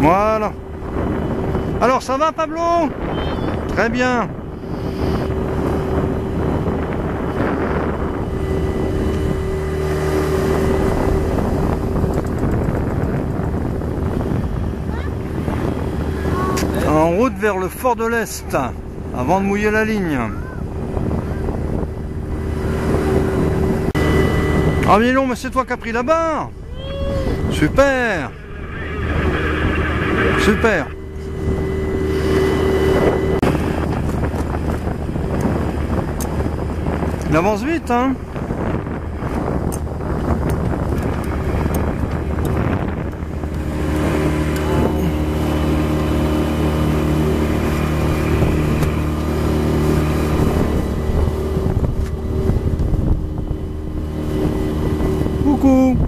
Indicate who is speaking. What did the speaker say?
Speaker 1: Voilà. Alors ça va Pablo? Très bien. En route vers le fort de l'Est, avant de mouiller la ligne. Ah mais non, mais c'est toi qui as pris la barre Super Super Il avance vite, hein. Coucou.